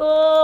Oh.